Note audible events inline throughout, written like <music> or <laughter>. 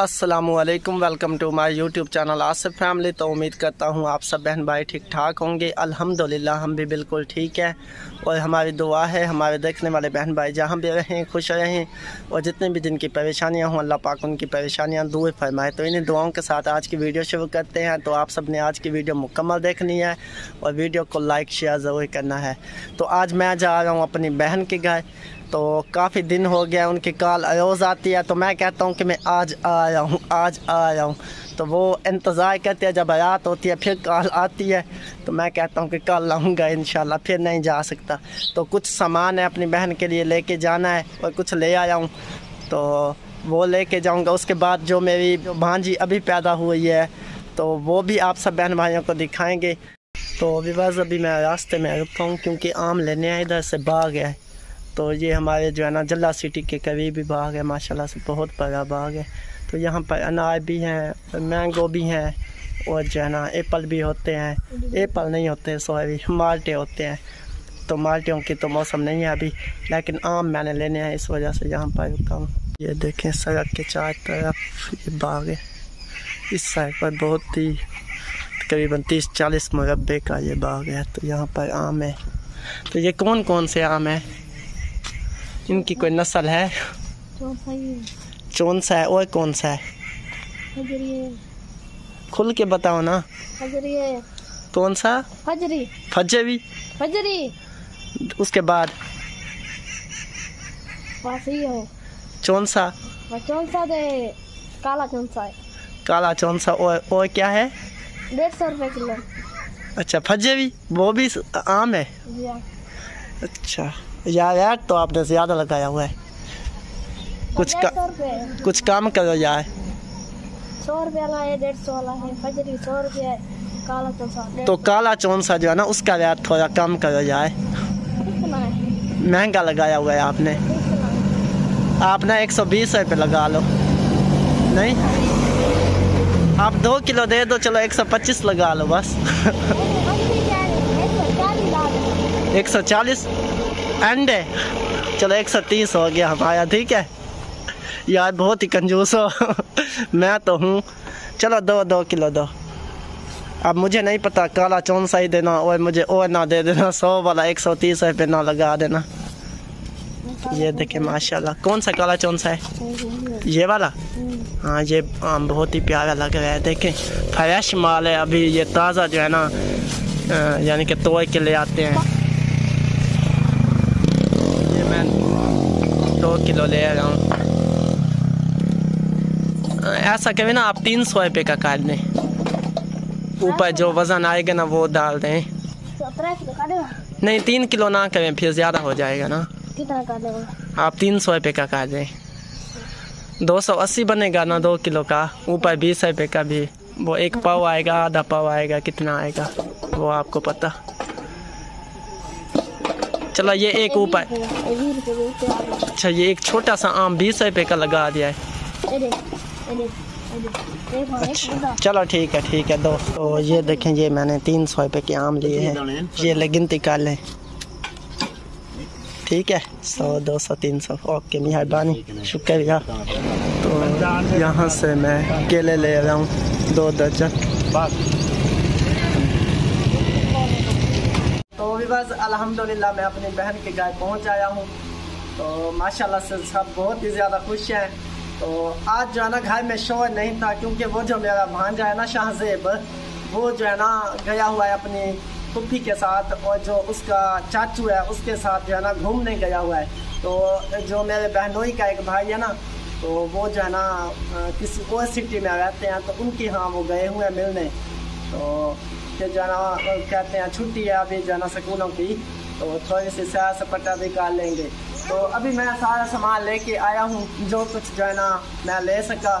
असलकम welcome to my YouTube channel Asif family तो उम्मीद करता हूँ आप सब बहन भाई ठीक ठाक होंगे। अल्हम्दुलिल्लाह, हम भी बिल्कुल ठीक हैं। और हमारी दुआ है, हमारे देखने वाले बहन भाई जहाँ भी रहें, खुश रहें। और जितने भी दिन की परेशानियाँ हों, अल्लाह पाक उनकी परेशानियाँ दूर फरमाए। तो इन्हीं दुआओं के साथ आज की वीडियो शुरू करते हैं। तो आप सबने आज की वीडियो मुकम्मल देखनी है और वीडियो को लाइक, शेयर ज़रूर करना है। तो आज मैं जा रहा हूँ अपनी बहन के घर। तो काफ़ी दिन हो गया उनकी कॉल रोज़ आती है तो मैं कहता हूँ कि मैं आज आया हूँ, आज आया हूँ। तो वो इंतज़ार करते हैं, जब रात होती है, फिर कॉल आती है तो मैं कहता हूँ कि कल आऊँगा इन फिर नहीं जा सकता। तो कुछ सामान है अपनी बहन के लिए लेके जाना है और कुछ ले आया हूँ तो वो लेके जाऊँगा। उसके बाद जो मेरी भांजी अभी पैदा हुई है तो वो भी आप सब बहन भाइयों को दिखाएँगे। तो अभी बस अभी मैं रास्ते में रुका हूँ, क्योंकि आम लेने इधर से बाग है तो ये हमारे जो है ना, जल्ला सिटी के करीब भी बाग है, माशाल्लाह से बहुत बड़ा बाग है। तो यहाँ पर अनार भी हैं, मैंगो भी हैं, और जो है ना, एप्पल भी होते हैं। एप्पल नहीं होते, सॉरी, माल्टे होते हैं। तो माल्टियों की तो मौसम नहीं है अभी, लेकिन आम मैंने लेने हैं, इस वजह से यहाँ पर रुका हूँ। ये देखें, सड़क के चार तरफ़ ये बाग है। इस साइड पर बहुत ही तकरीबन तीस चालीस मुरबे का ये बाग है तो यहाँ पर आम है। तो ये कौन कौन से आम है? इनकी कोई नस्ल है? कौन सा है और कौन सा है? खुल के बताओ ना। कौन सा? फजरी। फजरी। फजरी। उसके बाद? कौन सा? कौन सा दे काला कौन सा है। काला कौन सा और और क्या है? डेढ़ सौ रुपए किलो। अच्छा फजरी वो भी आम है? हाँ। अच्छा। यार यार तो आपने ज़्यादा लगाया हुआ है। कुछ का, कुछ काम करो यार। सौ रुपये वाला है डेढ़ सौ वाला है फजरी सौ रुपये काला तो काला चौन सा जो है ना उसका रेट थोड़ा कम करो है। महँगा लगाया हुआ है आपने। आप ना एक सौ बीस रुपये लगा लो। नहीं? आप दो किलो दे दो चलो एक सौ पच्चीस लगा लो बस। एक सौ चालीस? अंडे चलो, एक सौ तीस हो गया हमारा, ठीक है? यार, बहुत ही कंजूस हो। <laughs> मैं तो हूँ। चलो, दो दो किलो दो। अब मुझे नहीं पता काला चौन सा ही देना और मुझे और ना दे देना। सौ वाला एक सौ तीस रुपये ना लगा देना। ये देखे, माशाल्लाह। कौन सा काला चौन सा है? ये वाला? हाँ ये आम बहुत ही प्यारा लग रहा है, देखें। फ्रेश माल है अभी, ये ताज़ा जो है ना यानी कि तोड़ के ले आते हैं ये मैं दो किलो ले रहा हूँ। ऐसा करें ना आप तीन सौ रुपये का काट दें। ऊपर जो वज़न आएगा ना वो डाल दें। नहीं तीन किलो ना करें फिर ज़्यादा हो जाएगा ना। कितना आप तीन सौ रुपये का काट दें। दो सौ अस्सी बनेगा ना दो किलो का। ऊपर बीस रुपये का भी। वो एक पाव आएगा आधा पाव आएगा कितना आएगा वो आपको पता। चलो ये एक ऊपर। अच्छा ये एक छोटा सा आम बीस रुपये का लगा दिया है। अच्छा। चलो ठीक है ठीक है दो तो ये देखें ये मैंने तीन सौ रुपये के आम लिए हैं। ये ले गिनती कर लें ठीक है सौ दो सौ तीन सौ। ओके मेहरबानी शुक्रिया। तो यहाँ से मैं केले ले रहा हूँ दो दर्जन। बस, अल्हम्दुलिल्लाह, मैं अपनी बहन के घर पहुँच आया हूँ। तो माशाल्लाह से सब बहुत ही ज़्यादा खुश हैं। तो आज जो है ना, घर में शोर नहीं था, क्योंकि वो जो मेरा भांजा है ना शाहजेब वो जो है ना, गया हुआ है अपनी पुप्पी के साथ, और जो उसका चाचू है, उसके साथ जो है ना, घूमने गया हुआ है। तो जो मेरे बहनोई का एक भाई है ना तो वो जो है ना किसी और सिटी में रहते हैं तो उनके यहाँ वो गए हुए हैं मिलने। तो फिर जो ना वो कहते हैं, छुट्टी है, अभी जाना स्कूलों की। तो थोड़ी सी सैर सपाटा भी कर लेंगे। तो अभी मैं सारा सामान लेके आया हूँ, जो कुछ जो है ना मैं ले सका।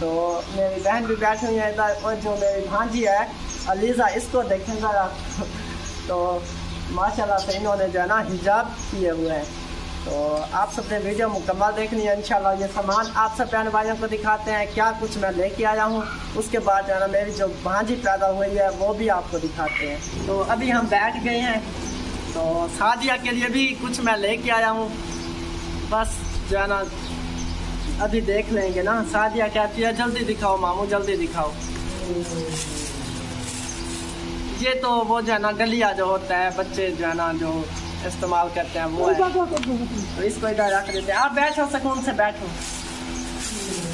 तो मेरी बहन भी बैठी हुई है इधर, और जो मेरी भांजी है, अलीज़ा, इसको देखें ज़रा। <laughs> तो माशाल्लाह से इन्होंने जो है ना हिजाब किए हुए हैं। तो आप सबने वीडियो मुकम्मल देखनी है, इंशाल्लाह ये सामान आप सब बहन भाइयों को दिखाते हैं क्या कुछ मैं लेके आया हूँ। उसके बाद जो है मेरी जो भांजी पैदा हुई है, वो भी आपको दिखाते हैं। तो अभी हम बैठ गए हैं। तो शादिया के लिए भी कुछ मैं लेके आया हूँ। बस जो है ना, अभी देख लेंगे ना। सादिया कहती है, जल्दी दिखाओ मामू, जल्दी दिखाओ। ये तो वो जो है ना, गलिया जो होता है, बच्चे जो है ना, जो इस्तेमाल करते हैं वो है तो इसको इधर रख देते हैं। आप बैठो सुकून से बैठो।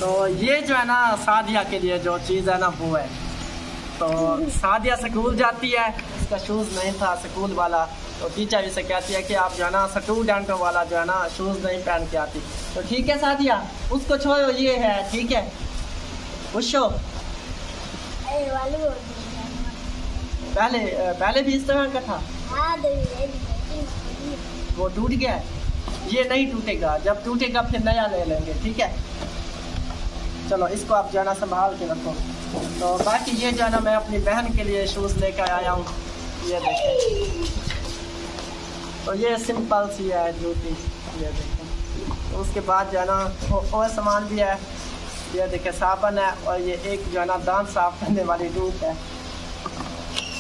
तो ये जो है ना सादिया के लिए जो चीज़ है ना वो है। तो सादिया स्कूल जाती है। इसका शूज़ नहीं था स्कूल वाला। तो टीचर इसे कहती है कि आप जो है ना स्टूडेंट वाला जो है ना शूज़ नहीं पहन के आती। तो ठीक है सादिया उसको छोड़ो ये है ठीक है? है। पहले पहले भी इस तरह का था? हाँ वो टूट गया ये नहीं टूटेगा। जब टूटेगा, फिर नया ले लेंगे, ठीक है? चलो, इसको आप जो है ना संभाल के रखो। तो बाकी ये जो है ना मैं अपनी बहन के लिए शूज़ लेकर आया हूँ। ये देखें। तो ये सिंपल सी है जूती ये देखें। तो उसके बाद जो ना वो- और सामान भी है। ये देखें, साबन है और ये एक जो है ना दांत साफ़ करने वाली धूप है।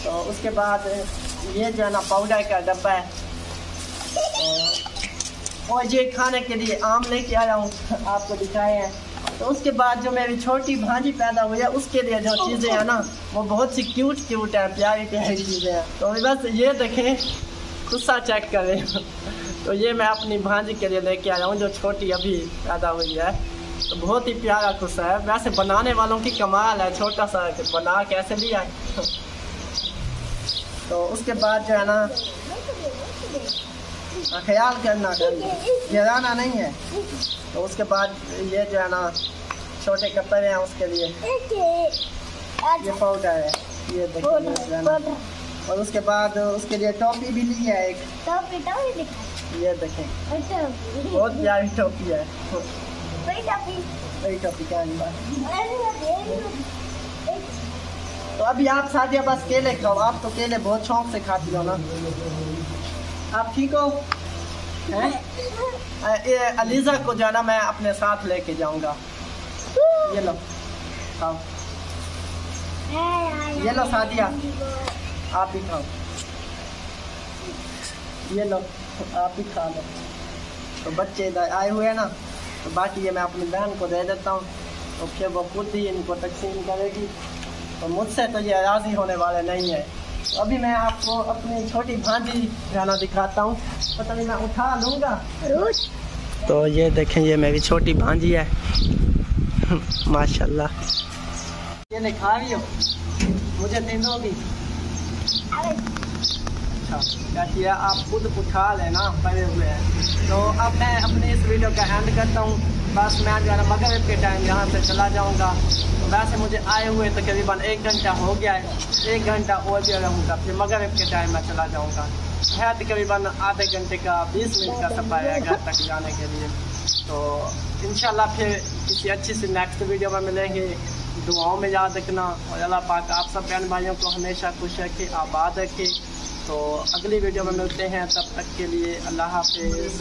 तो उसके बाद ये जो है ना पाउडर का डब्बा है। और ये खाने के लिए आम लेके आया हूँ, आपको दिखाए हैं। तो उसके बाद जो मेरी छोटी भांजी पैदा हुई है, उसके लिए जो चीज़ें हैं ना, वो बहुत सी क्यूट क्यूट है, प्यारी प्यारी चीज़ें हैं। तो बस ये देखें, गुस्सा चेक करें। तो ये मैं अपनी भांजी के लिए लेके आया हूँ, जो छोटी अभी पैदा हुई है। तो बहुत ही प्यारा गुस्सा है। वैसे बनाने वालों की कमाल है, छोटा सा बना कैसे लिया है तो उसके बाद जो है ना हाँ, ख्याल करना गिराना नहीं है। तो उसके बाद ये जो है ना छोटे कपड़े हैं उसके लिए। ये पाउडर है। ये देखिए। और उसके बाद उसके लिए टोपी भी ली है एक। ये देखें। बहुत प्यारी टोपी है। वही टोपी। का अंदर तो अभी आप सादिया बस केले खाओ। आप तो केले बहुत शौक से खाती हो ना। आप ठीक हो? ये अलीजा को जो है मैं अपने साथ लेके जाऊँगा। ये लो, खाओ। ये लो सादिया आप ही खाओ। ये लो, आप ही खा लो। तो बच्चे आए हुए हैं ना तो बाकी ये मैं अपनी बहन को दे देता हूँ। तो फिर वो खुद ही इनको तकसीम करेगी। तो मुझसे तो ये राज़ी होने वाले नहीं है। तो अभी मैं आपको अपनी छोटी भांजी गाना दिखाता हूँ। पता नहीं मैं उठा लूँगा। तो ये देखें ये मेरी छोटी भांजी है। माशाल्लाह। ये नहीं खा रही हो मुझे दे दोगी अच्छा कहती है आप खुद उठा लेना, पड़े हुए हैं। तो अब मैं अपने इस वीडियो का एंड करता हूँ। बस मैं जो है ना, मगरब के टाइम यहाँ से चला जाऊँगा। तो वैसे मुझे आए हुए तकरीबन एक घंटा हो गया है। एक घंटा और भी रहूँगा फिर मगरब के टाइम मैं चला जाऊँगा। है तकरीबन आधे घंटे का, बीस मिनट का सफ़र है घर तक जाने के लिए। तो इंशाल्लाह फिर किसी अच्छी सी नेक्स्ट वीडियो में मिलेंगे। दुआओं में याद रखना। और अल्लाह पाक आप सब बहन भाइयों को हमेशा खुश रखे, आबाद रखे। तो अगली वीडियो में मिलते हैं तब तक के लिए अल्लाह हाफिज़।